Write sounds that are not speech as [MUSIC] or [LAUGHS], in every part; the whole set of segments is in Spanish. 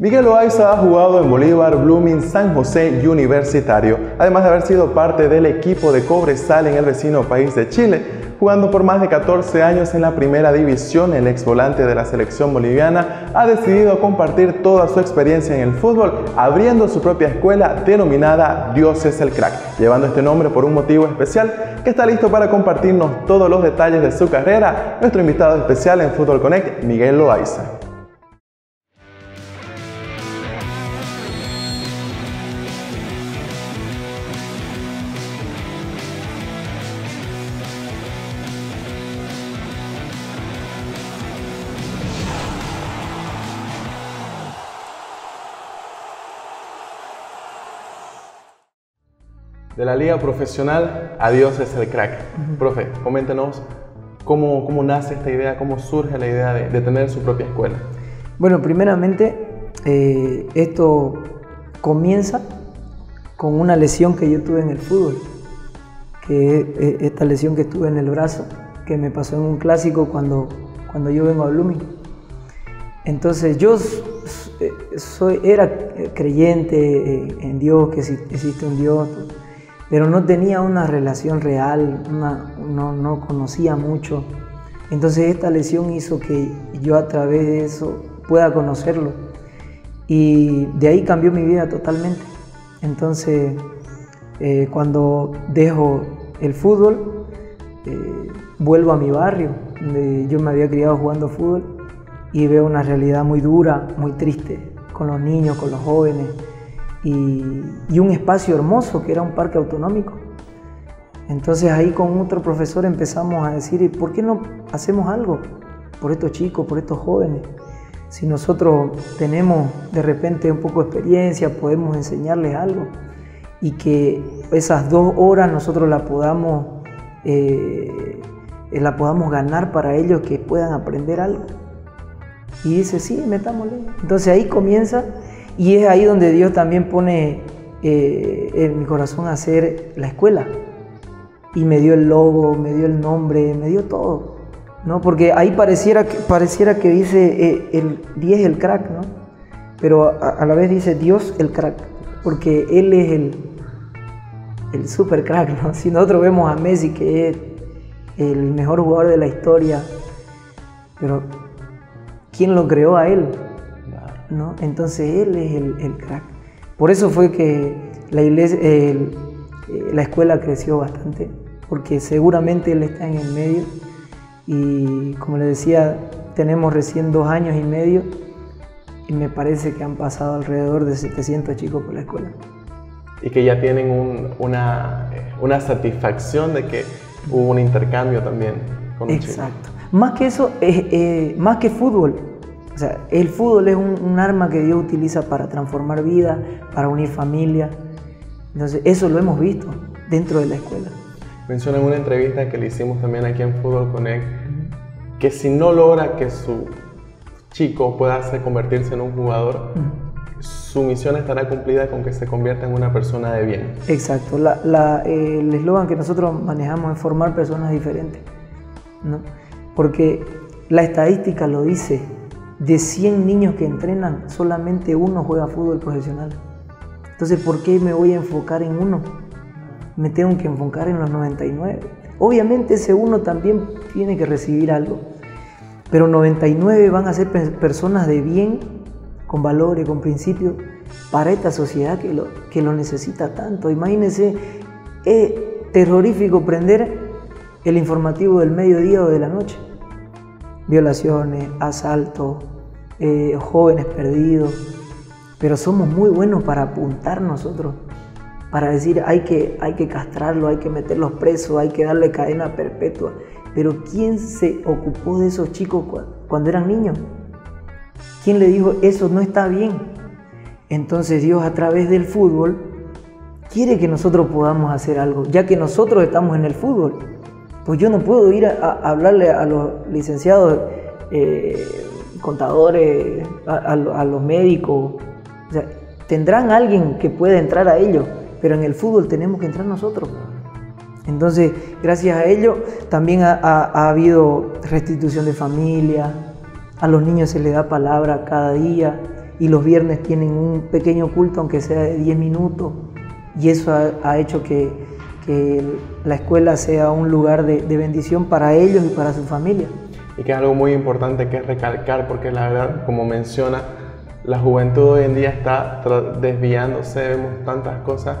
Miguel Loaiza ha jugado en Bolívar, Blooming, San José y Universitario, además de haber sido parte del equipo de Cobresal en el vecino país de Chile. Jugando por más de 14 años en la primera división, el ex volante de la selección boliviana ha decidido compartir toda su experiencia en el fútbol, abriendo su propia escuela denominada Dios es el Crack, llevando este nombre por un motivo especial que está listo para compartirnos todos los detalles de su carrera, nuestro invitado especial en Fútbol Connect, Miguel Loaiza. De la liga profesional Adiós es el crack. Profe, coméntenos cómo, cómo, nace esta idea, cómo surge la idea de, tener su propia escuela. Bueno, primeramente, eh, esto comienza con una lesión que yo tuve en el fútbol, que es esta lesión que tuve en el brazo, que me pasó en un clásico cuando, cuando yo vengo a Blooming. Entonces yo eh, soy, era creyente eh, en Dios, que existe un Dios, pero no tenía una relación real, no, no conocía mucho. Entonces esta lesión hizo que yo a través de eso pueda conocerlo. Y de ahí cambió mi vida totalmente. Entonces, eh, cuando dejo el fútbol, eh, vuelvo a mi barrio, donde yo me había criado jugando fútbol, y veo una realidad muy dura, muy triste, con los niños, con los jóvenes, y, un espacio hermoso que era un parque autonómico. Entonces ahí con otro profesor empezamos a decir, ¿por qué no hacemos algo por estos chicos, por estos jóvenes? Si nosotros tenemos de repente un poco de experiencia, podemos enseñarles algo y que esas dos horas nosotros la podamos, eh, la podamos ganar para ellos que puedan aprender algo. Y dice, sí, metámosle. Entonces ahí comienza y es ahí donde Dios también pone eh, en mi corazón hacer la escuela. Y me dio el logo, me dio el nombre, me dio todo. ¿no? Porque ahí pareciera, pareciera que dice eh, el 10 el crack, ¿no? Pero a, la vez dice Dios el crack, porque Él es el, el super crack, ¿no? Si nosotros vemos a Messi, que es el mejor jugador de la historia, pero ¿quién lo creó a Él? ¿No? Entonces él es el, crack. Por eso fue que la, iglesia, eh, la escuela creció bastante, porque seguramente él está en el medio y como le decía, tenemos recién dos años y medio y me parece que han pasado alrededor de 700 chicos por la escuela. Y que ya tienen una, una satisfacción de que hubo un intercambio también con Exacto. Más que eso, eh, más que fútbol, o sea, el fútbol es un, arma que Dios utiliza para transformar vidas, para unir familias. Entonces, eso lo hemos visto dentro de la escuela. Menciona en una entrevista que le hicimos también aquí en Fútbol Connect que si no logra que su chico pueda convertirse en un jugador, su misión estará cumplida con que se convierta en una persona de bien. Exacto. el eslogan que nosotros manejamos es formar personas diferentes. ¿no? Porque la estadística lo dice de 100 niños que entrenan, solamente uno juega fútbol profesional. Entonces, ¿por qué me voy a enfocar en uno? Me tengo que enfocar en los 99. Obviamente ese uno también tiene que recibir algo, pero 99 van a ser personas de bien, con valores, con principios, para esta sociedad que lo, que lo necesita tanto. Imagínense, es terrorífico prender el informativo del mediodía o de la noche violaciones, asaltos, eh, jóvenes perdidos, pero somos muy buenos para apuntar nosotros, para decir hay que, hay que castrarlo, hay que meterlos presos, hay que darle cadena perpetua. Pero ¿quién se ocupó de esos chicos cuando eran niños? ¿Quién le dijo eso no está bien? Entonces Dios a través del fútbol quiere que nosotros podamos hacer algo, ya que nosotros estamos en el fútbol pues yo no puedo ir a, hablarle a los licenciados, eh, contadores, a, los médicos. O sea, tendrán alguien que pueda entrar a ellos, pero en el fútbol tenemos que entrar nosotros. Entonces, gracias a ello, también ha, habido restitución de familia, a los niños se les da palabra cada día y los viernes tienen un pequeño culto, aunque sea de 10 minutos, y eso ha, hecho que, que, la escuela sea un lugar de, de, bendición para ellos y para su familia. Y que es algo muy importante que recalcar, porque la verdad, como menciona, la juventud hoy en día está desviándose, vemos tantas cosas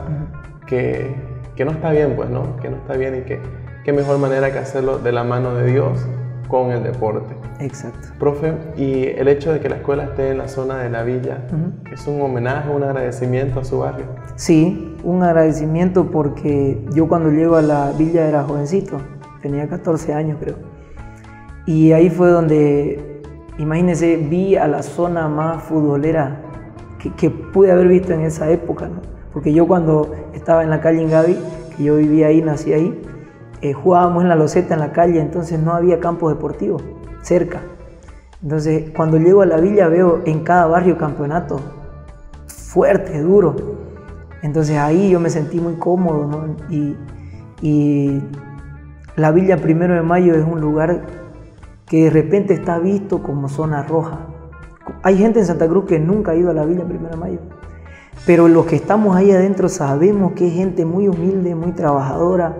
que, que, no está bien, pues, ¿no? Que no está bien y que qué mejor manera que hacerlo de la mano de Dios con el deporte. Exacto. Profe, y el hecho de que la escuela esté en la zona de la villa, ¿es un homenaje, un agradecimiento a su barrio? Sí, un agradecimiento porque yo cuando llego a la villa era jovencito, tenía 14 años creo. Y ahí fue donde, imagínense, vi a la zona más futbolera que, que pude haber visto en esa época, ¿no? Porque yo cuando estaba en la calle Ingavi, que yo vivía ahí, nací ahí, eh, jugábamos en la loseta en la calle, entonces no había campo deportivo cerca. Entonces, cuando llego a la villa veo en cada barrio campeonato fuerte, duro. Entonces ahí yo me sentí muy cómodo, ¿no? Y, y la villa Primero de Mayo es un lugar que de repente está visto como zona roja. Hay gente en Santa Cruz que nunca ha ido a la villa Primero de Mayo. Pero los que estamos ahí adentro sabemos que es gente muy humilde, muy trabajadora,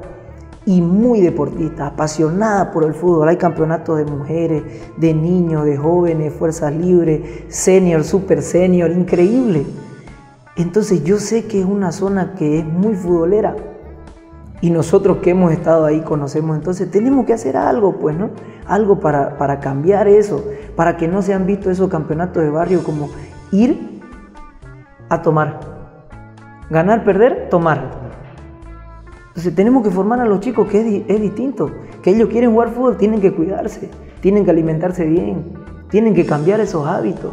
y muy deportista, apasionada por el fútbol. Hay campeonatos de mujeres, de niños, de jóvenes, fuerzas libres, senior, super senior, increíble. Entonces yo sé que es una zona que es muy futbolera y nosotros que hemos estado ahí conocemos, entonces tenemos que hacer algo, pues, ¿no? Algo para, para cambiar eso, para que no se han visto esos campeonatos de barrio como ir a tomar. Ganar, perder, tomar. Entonces tenemos que formar a los chicos que es, distinto, que ellos quieren jugar fútbol, tienen que cuidarse, tienen que alimentarse bien, tienen que cambiar esos hábitos.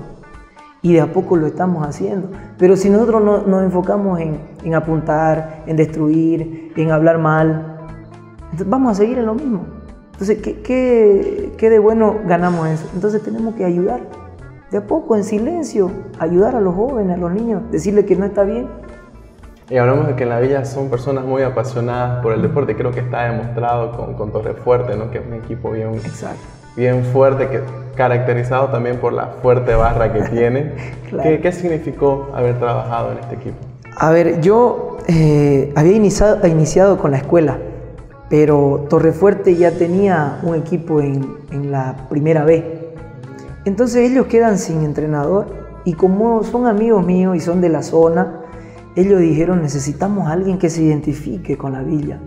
Y de a poco lo estamos haciendo. Pero si nosotros no, nos enfocamos en, apuntar, en destruir, en hablar mal, vamos a seguir en lo mismo. Entonces, ¿qué, qué, qué de bueno ganamos eso? Entonces tenemos que ayudar, de a poco, en silencio, ayudar a los jóvenes, a los niños, decirles que no está bien, y hablamos de que en la villa son personas muy apasionadas por el deporte. Creo que está demostrado con, con Torre Fuerte, ¿no? que es un equipo bien, bien fuerte, que, caracterizado también por la fuerte barra que [LAUGHS] tiene. ¿Qué, ¿Qué, significó haber trabajado en este equipo? A ver, yo eh, había iniciado, iniciado, con la escuela, pero Torre Fuerte ya tenía un equipo en, en la primera B. Entonces ellos quedan sin entrenador y como son amigos míos y son de la zona, ellos dijeron, necesitamos alguien que se identifique con la villa,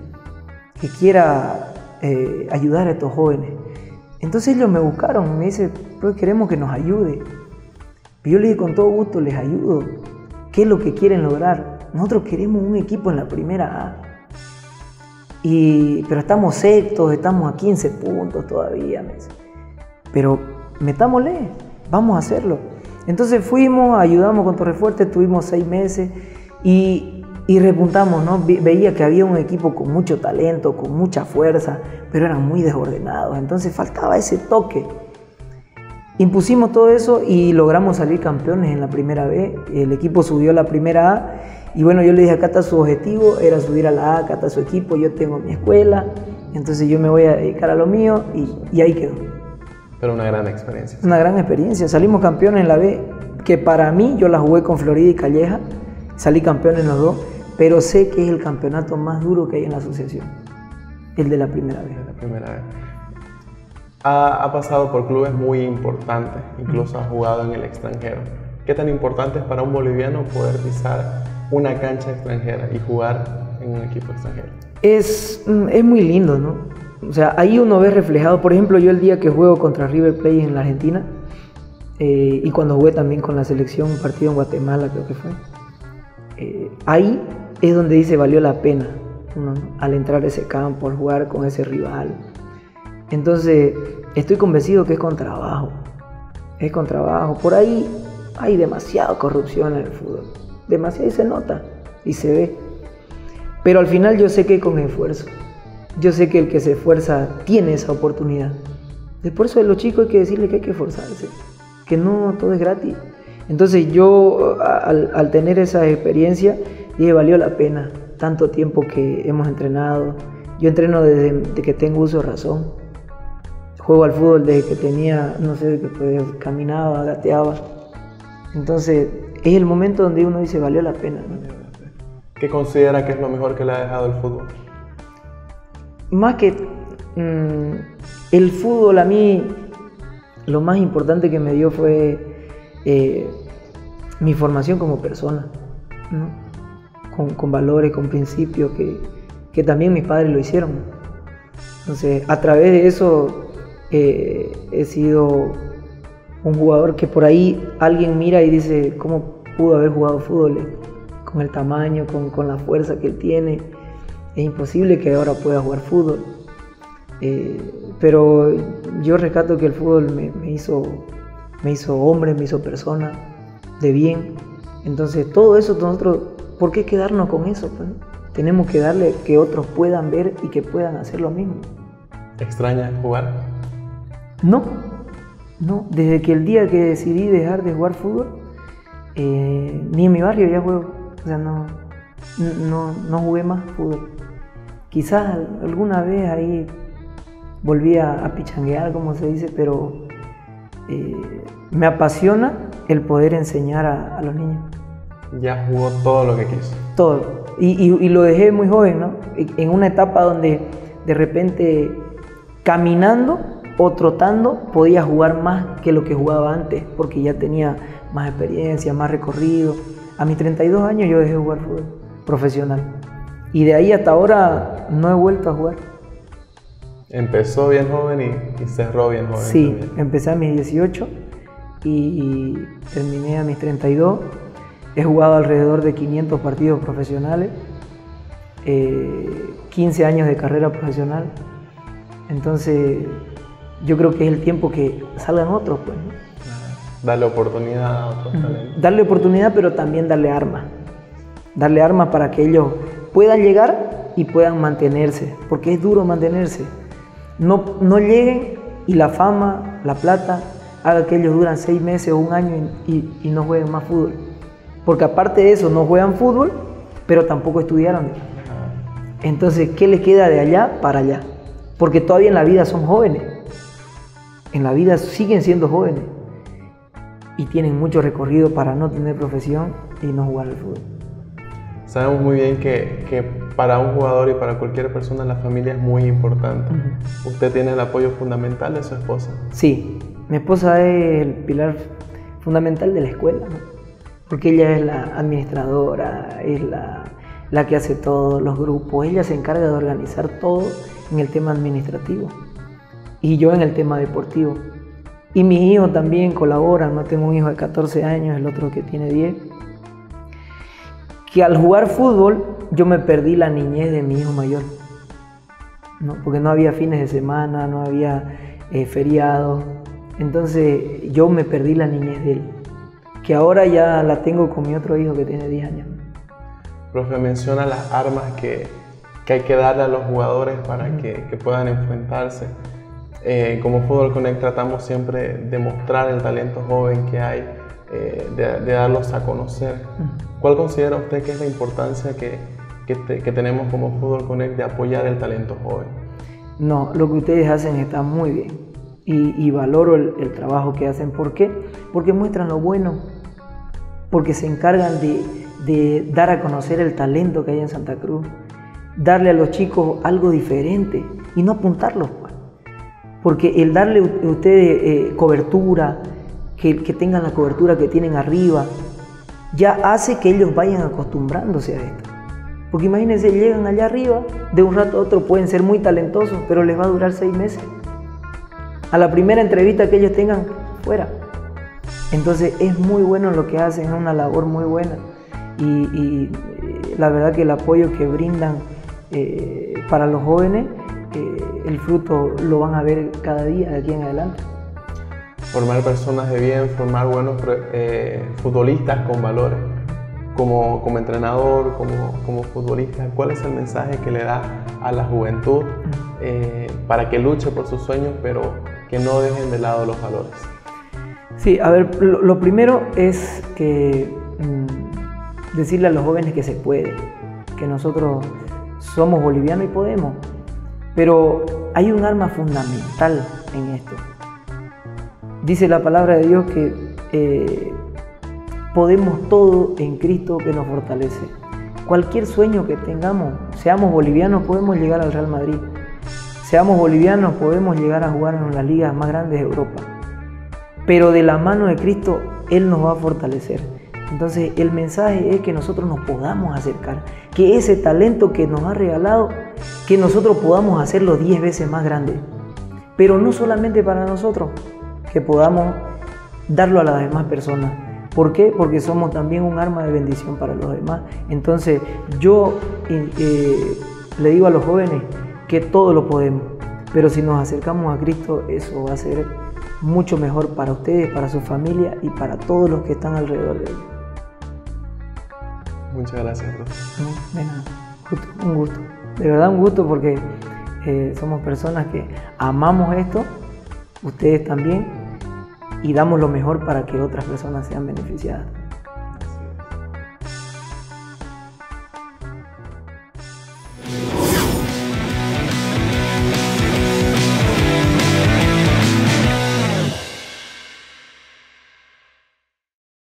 que quiera eh, ayudar a estos jóvenes. Entonces ellos me buscaron, me dicen, pues queremos que nos ayude. Y yo le dije, con todo gusto les ayudo. ¿Qué es lo que quieren lograr? Nosotros queremos un equipo en la primera A. Y, pero estamos sextos, estamos a 15 puntos todavía. Me Pero metámosle, vamos a hacerlo. Entonces fuimos, ayudamos con Torrefuerte, tuvimos seis meses y, repuntamos, ¿no? Veía que había un equipo con mucho talento, con mucha fuerza, pero eran muy desordenados. Entonces faltaba ese toque. Impusimos todo eso y logramos salir campeones en la primera B. El equipo subió a la primera A. Y bueno, yo le dije, acá está su objetivo, era subir a la A, está su equipo, yo tengo mi escuela, entonces yo me voy a dedicar a lo mío y, y ahí quedó. Pero una gran experiencia. Una gran experiencia. Salimos campeones en la B, que para mí yo la jugué con Florida y Calleja Salí campeón en los dos, pero sé que es el campeonato más duro que hay en la asociación, el de la primera vez. La primera vez. Ha, pasado por clubes muy importantes, incluso ha jugado en el extranjero. ¿Qué tan importante es para un boliviano poder pisar una cancha extranjera y jugar en un equipo extranjero? Es, mm, es muy lindo, ¿no? O sea, ahí uno ve reflejado, por ejemplo, yo el día que juego contra River Plate en la Argentina, eh, y cuando jugué también con la selección, un partido en Guatemala creo que fue, eh, ahí es donde dice valió la pena al entrar a ese campo, al jugar con ese rival. Entonces, estoy convencido que es con trabajo. Es con trabajo. Por ahí hay demasiada corrupción en el fútbol. Demasiado y se nota y se ve. Pero al final yo sé que con esfuerzo. Yo sé que el que se esfuerza tiene esa oportunidad. De por eso a los chicos hay que decirle que hay que esforzarse. Que no todo es gratis. Entonces yo al, tener esa experiencia dije, valió la pena tanto tiempo que hemos entrenado. Yo entreno desde que tengo uso de razón. Juego al fútbol desde que tenía, no sé, que caminaba, gateaba. Entonces, es el momento donde uno dice, valió la pena. ¿Qué considera que es lo mejor que le ha dejado el fútbol? Más que mm, el fútbol, a mí lo más importante que me dio fue eh, mi formación como persona, con, valores, con principios que, que, también mis padres lo hicieron. Entonces, a través de eso eh, he sido un jugador que por ahí alguien mira y dice, ¿cómo pudo haber jugado fútbol? Con el tamaño, con, la fuerza que él tiene. Es imposible que ahora pueda jugar fútbol. Eh, pero yo rescato que el fútbol me, hizo, me hizo hombre, me hizo persona de bien. Entonces todo eso nosotros, ¿por qué quedarnos con eso? Pues? Tenemos que darle que otros puedan ver y que puedan hacer lo mismo. ¿Extraña jugar? No, no, desde que el día que decidí dejar de jugar fútbol, eh, ni en mi barrio ya juego. O sea, no, no, jugué más fútbol. Quizás alguna vez ahí volví a, pichanguear, como se dice, pero eh, me apasiona el poder enseñar a, los niños. Ya jugó todo lo que quiso. Todo. Y, lo dejé muy joven, ¿no? En una etapa donde de repente caminando o trotando podía jugar más que lo que jugaba antes, porque ya tenía más experiencia, más recorrido. A mis 32 años yo dejé de jugar fútbol profesional. Y de ahí hasta ahora no he vuelto a jugar. Empezó bien joven y, cerró bien joven. Sí, empecé a mis 18 y, terminé a mis 32. He jugado alrededor de 500 partidos profesionales, 15 eh, años de carrera profesional. Entonces, yo creo que es el tiempo que salgan otros, pues. Darle oportunidad a otros talentos. Darle oportunidad, pero también darle armas. Darle armas para que ellos puedan llegar y puedan mantenerse, porque es duro mantenerse. No, no lleguen y la fama, la plata, haga que ellos duran seis meses o un año y, y no jueguen más fútbol. Porque aparte de eso, no juegan fútbol, pero tampoco estudiaron. Entonces, ¿qué les queda de allá para allá? Porque todavía en la vida son jóvenes en la vida siguen siendo jóvenes y tienen mucho recorrido para no tener profesión y no jugar al fútbol. Sabemos muy bien que, que para un jugador y para cualquier persona la familia es muy importante. ¿Usted tiene el apoyo fundamental de su esposa? Sí, mi esposa es el pilar fundamental de la escuela, porque ella es la administradora, es la, la que hace todos los grupos, ella se encarga de organizar todo en el tema administrativo y yo en el tema deportivo. Y mis hijos también colaboran, no tengo un hijo de 14 años, el otro que tiene 10. Que al jugar fútbol yo me perdí la niñez de mi hijo mayor. ¿no? Porque no había fines de semana, no había eh, feriados. Entonces yo me perdí la niñez de él. Que ahora ya la tengo con mi otro hijo que tiene 10 años. Profe, menciona las armas que, que hay que darle a los jugadores para que, que puedan enfrentarse eh, como Fútbol Connect tratamos siempre de mostrar el talento joven que hay, eh, de, darlos a conocer. ¿Cuál considera usted que es la importancia que, que, tenemos como Fútbol Connect de apoyar el talento joven? No, lo que ustedes hacen está muy bien y, valoro el, trabajo que hacen. ¿Por qué? Porque muestran lo bueno, porque se encargan de, de dar a conocer el talento que hay en Santa Cruz, darle a los chicos algo diferente y no apuntarlos. Porque el darle a ustedes eh, cobertura, que, tengan la cobertura que tienen arriba, ya hace que ellos vayan acostumbrándose a esto. Porque imagínense, llegan allá arriba, de un rato a otro pueden ser muy talentosos, pero les va a durar seis meses. A la primera entrevista que ellos tengan, fuera. Entonces es muy bueno lo que hacen, es una labor muy buena. Y, eh, la verdad que el apoyo que brindan eh, para los jóvenes el fruto lo van a ver cada día de aquí en adelante. Formar personas de bien, formar buenos eh, futbolistas con valores. Como, como entrenador, como, como, futbolista, ¿cuál es el mensaje que le da a la juventud eh, para que luche por sus sueños, pero que no dejen de lado los valores? Sí, a ver, lo, primero es que mm, decirle a los jóvenes que se puede, que nosotros somos bolivianos y podemos. Pero hay un arma fundamental en esto. Dice la palabra de Dios que eh, podemos todo en Cristo que nos fortalece. Cualquier sueño que tengamos, seamos bolivianos, podemos llegar al Real Madrid. Seamos bolivianos, podemos llegar a jugar en las ligas más grandes de Europa. Pero de la mano de Cristo, Él nos va a fortalecer. Entonces el mensaje es que nosotros nos podamos acercar, que ese talento que nos ha regalado, que nosotros podamos hacerlo diez veces más grande. Pero no solamente para nosotros, que podamos darlo a las demás personas. ¿Por qué? Porque somos también un arma de bendición para los demás. Entonces yo eh, le digo a los jóvenes que todo lo podemos, pero si nos acercamos a Cristo, eso va a ser mucho mejor para ustedes, para su familia y para todos los que están alrededor de ellos. Muchas gracias, un gusto. De verdad un gusto porque eh, somos personas que amamos esto, ustedes también, y damos lo mejor para que otras personas sean beneficiadas.